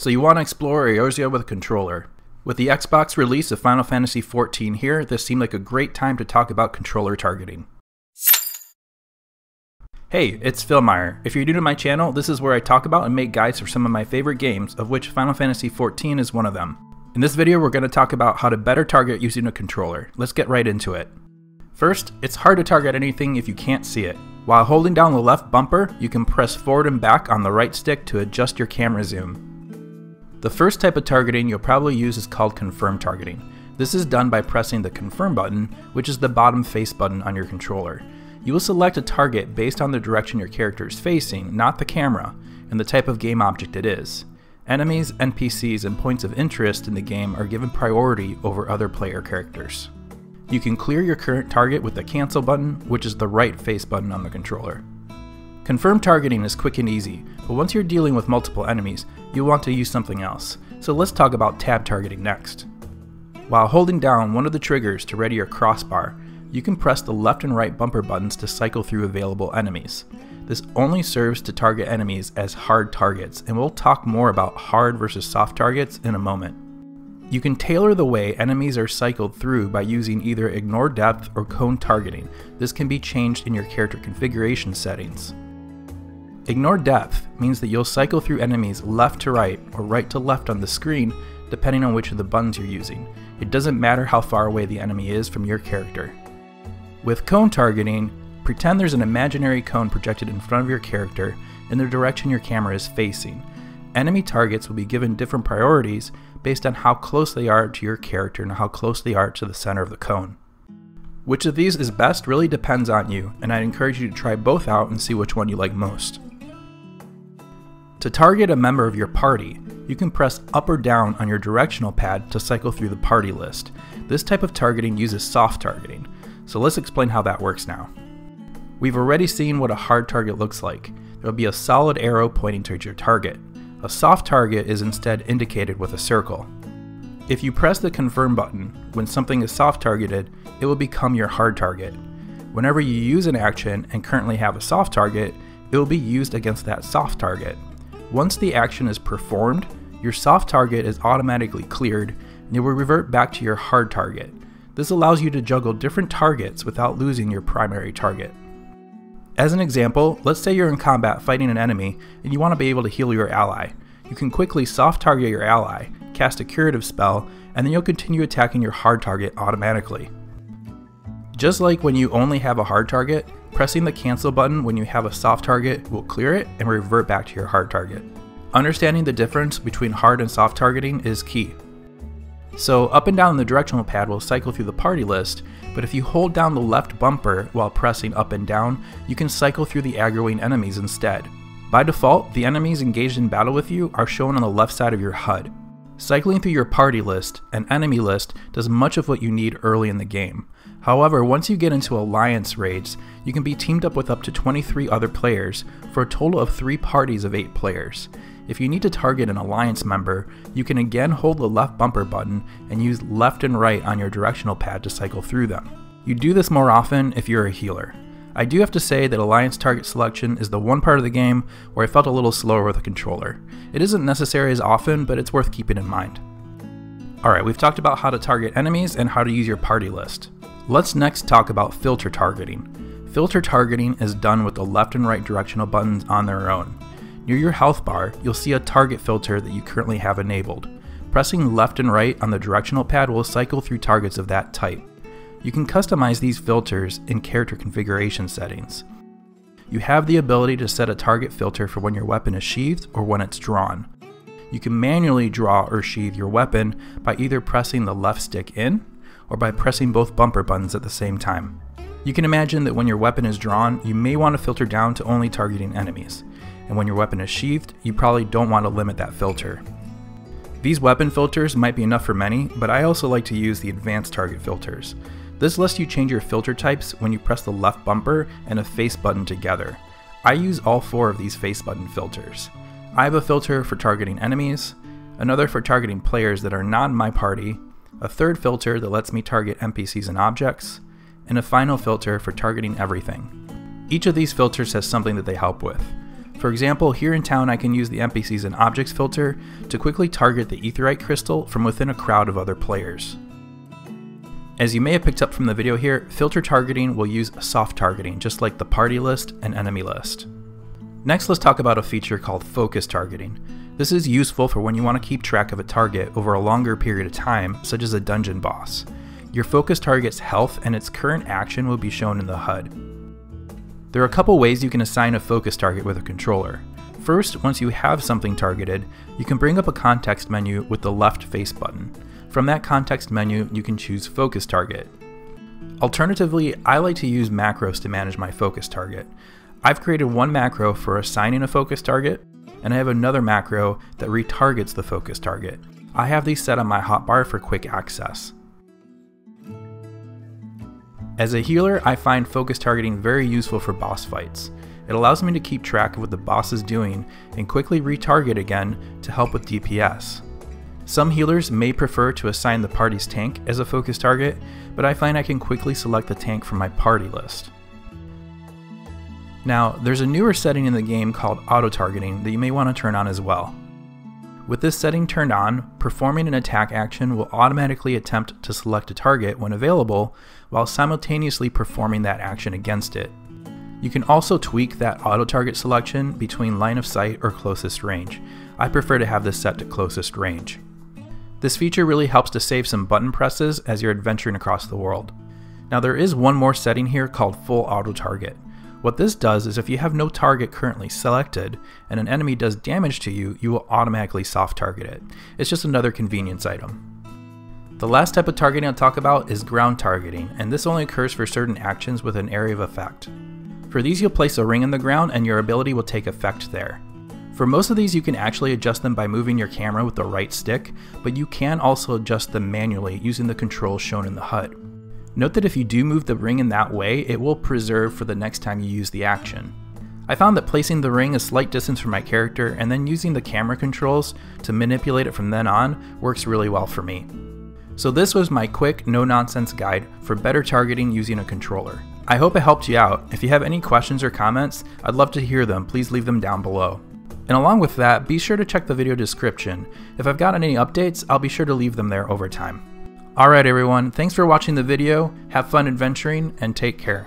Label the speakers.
Speaker 1: So you want to explore Eorzea with a controller. With the Xbox release of Final Fantasy XIV here, this seemed like a great time to talk about controller targeting. Hey, it's Filmire. If you're new to my channel, this is where I talk about and make guides for some of my favorite games, of which Final Fantasy XIV is one of them. In this video, we're going to talk about how to better target using a controller. Let's get right into it. First, it's hard to target anything if you can't see it. While holding down the left bumper, you can press forward and back on the right stick to adjust your camera zoom. The first type of targeting you'll probably use is called confirm targeting. This is done by pressing the confirm button, which is the bottom face button on your controller. You will select a target based on the direction your character is facing, not the camera, and the type of game object it is. Enemies, NPCs, and points of interest in the game are given priority over other player characters. You can clear your current target with the cancel button, which is the right face button on the controller. Confirm targeting is quick and easy, but once you're dealing with multiple enemies, you'll want to use something else. So let's talk about tab targeting next. While holding down one of the triggers to ready your crossbar, you can press the left and right bumper buttons to cycle through available enemies. This only serves to target enemies as hard targets, and we'll talk more about hard versus soft targets in a moment. You can tailor the way enemies are cycled through by using either ignore depth or cone targeting. This can be changed in your character configuration settings. Ignore depth means that you'll cycle through enemies left to right or right to left on the screen depending on which of the buttons you're using. It doesn't matter how far away the enemy is from your character. With cone targeting, pretend there's an imaginary cone projected in front of your character in the direction your camera is facing. Enemy targets will be given different priorities based on how close they are to your character and how close they are to the center of the cone. Which of these is best really depends on you, and I'd encourage you to try both out and see which one you like most. To target a member of your party, you can press up or down on your directional pad to cycle through the party list. This type of targeting uses soft targeting, so let's explain how that works now. We've already seen what a hard target looks like. There will be a solid arrow pointing towards your target. A soft target is instead indicated with a circle. If you press the confirm button, when something is soft targeted, it will become your hard target. Whenever you use an action and currently have a soft target, it will be used against that soft target. Once the action is performed, your soft target is automatically cleared and it will revert back to your hard target. This allows you to juggle different targets without losing your primary target. As an example, let's say you're in combat fighting an enemy and you want to be able to heal your ally. You can quickly soft target your ally, cast a curative spell, and then you'll continue attacking your hard target automatically. Just like when you only have a hard target, Pressing the cancel button when you have a soft target will clear it and revert back to your hard target. Understanding the difference between hard and soft targeting is key. So up and down the directional pad will cycle through the party list, but if you hold down the left bumper while pressing up and down, you can cycle through the aggroing enemies instead. By default, the enemies engaged in battle with you are shown on the left side of your HUD. Cycling through your party list and enemy list does much of what you need early in the game. However, once you get into alliance raids, you can be teamed up with up to 23 other players for a total of 3 parties of 8 players. If you need to target an alliance member, you can again hold the left bumper button and use left and right on your directional pad to cycle through them. You do this more often if you're a healer. I do have to say that alliance target selection is the one part of the game where I felt a little slower with a controller. It isn't necessary as often, but it's worth keeping in mind. Alright, we've talked about how to target enemies and how to use your party list. Let's next talk about filter targeting. Filter targeting is done with the left and right directional buttons on their own. Near your health bar, you'll see a target filter that you currently have enabled. Pressing left and right on the directional pad will cycle through targets of that type. You can customize these filters in character configuration settings. You have the ability to set a target filter for when your weapon is sheathed or when it's drawn. You can manually draw or sheathe your weapon by either pressing the left stick in or by pressing both bumper buttons at the same time. You can imagine that when your weapon is drawn, you may want to filter down to only targeting enemies, and when your weapon is sheathed, you probably don't want to limit that filter. These weapon filters might be enough for many, but I also like to use the advanced target filters. This lets you change your filter types when you press the left bumper and a face button together. I use all four of these face button filters. I have a filter for targeting enemies, another for targeting players that are not in my party, a third filter that lets me target NPCs and objects, and a final filter for targeting everything. Each of these filters has something that they help with. For example, here in town I can use the NPCs and objects filter to quickly target the aetheryte crystal from within a crowd of other players. As you may have picked up from the video here, filter targeting will use soft targeting, just like the party list and enemy list. Next, let's talk about a feature called focus targeting. This is useful for when you want to keep track of a target over a longer period of time, such as a dungeon boss. Your focus target's health and its current action will be shown in the HUD. There are a couple ways you can assign a focus target with a controller. First, once you have something targeted, you can bring up a context menu with the left face button. From that context menu, you can choose Focus Target. Alternatively, I like to use macros to manage my focus target. I've created one macro for assigning a focus target, and I have another macro that retargets the focus target. I have these set on my hotbar for quick access. As a healer, I find focus targeting very useful for boss fights. It allows me to keep track of what the boss is doing and quickly retarget again to help with DPS. Some healers may prefer to assign the party's tank as a focus target, but I find I can quickly select the tank from my party list. Now, there's a newer setting in the game called auto-targeting that you may want to turn on as well. With this setting turned on, performing an attack action will automatically attempt to select a target when available, while simultaneously performing that action against it. You can also tweak that auto-target selection between line of sight or closest range. I prefer to have this set to closest range. This feature really helps to save some button presses as you're adventuring across the world. Now there is one more setting here called full auto target. What this does is if you have no target currently selected and an enemy does damage to you, you will automatically soft target it. It's just another convenience item. The last type of targeting I'll talk about is ground targeting, and this only occurs for certain actions with an area of effect. For these you'll place a ring in the ground and your ability will take effect there. For most of these you can actually adjust them by moving your camera with the right stick, but you can also adjust them manually using the controls shown in the HUD. Note that if you do move the ring in that way, it will preserve for the next time you use the action. I found that placing the ring a slight distance from my character and then using the camera controls to manipulate it from then on works really well for me. So this was my quick, no-nonsense guide for better targeting using a controller. I hope it helped you out. If you have any questions or comments, I'd love to hear them. Please leave them down below. And along with that, be sure to check the video description. If I've gotten any updates, I'll be sure to leave them there over time. Alright everyone, thanks for watching the video, have fun adventuring, and take care.